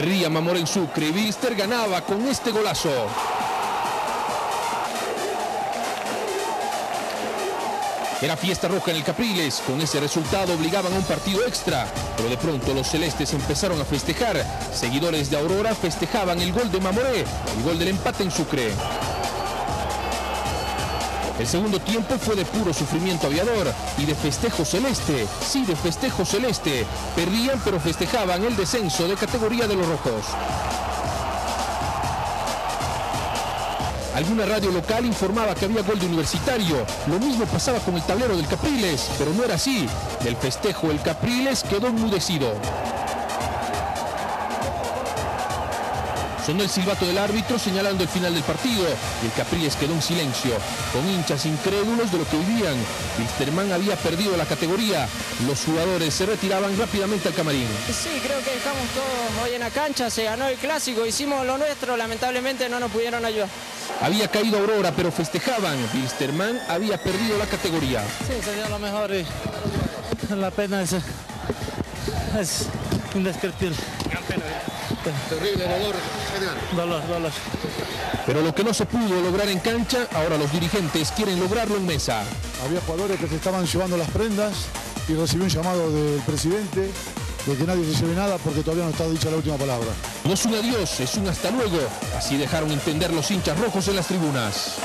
Perdía Mamor en Sucre y Bilster ganaba con este golazo. Era fiesta roja en el Capriles, con ese resultado obligaban a un partido extra, pero de pronto los celestes empezaron a festejar. Seguidores de Aurora festejaban el gol de Mamoré, el gol del empate en Sucre. El segundo tiempo fue de puro sufrimiento aviador y de festejo celeste. Sí, de festejo celeste. Perdían pero festejaban el descenso de categoría de los rojos. Alguna radio local informaba que había gol de universitario. Lo mismo pasaba con el tablero del Capriles, pero no era así. Del festejo el Capriles quedó enmudecido. Sonó el silbato del árbitro señalando el final del partido y el Capriles quedó en silencio, con hinchas incrédulos de lo que vivían. Wisterman había perdido la categoría. Los jugadores se retiraban rápidamente al camarín. Sí, creo que estamos todos hoy en la cancha, se ganó el clásico, hicimos lo nuestro, lamentablemente no nos pudieron ayudar. Había caído Aurora, pero festejaban. Wilstermann había perdido la categoría. Sí, sería lo mejor y la pena es, es indescriptible. Terrible dolor, genial. Dolor, dolor. Pero lo que no se pudo lograr en cancha, ahora los dirigentes quieren lograrlo en mesa. Había jugadores que se estaban llevando las prendas y recibió un llamado del presidente de que nadie se lleve nada porque todavía no está dicha la última palabra. No es un adiós, es un hasta luego. Así dejaron entender los hinchas rojos en las tribunas.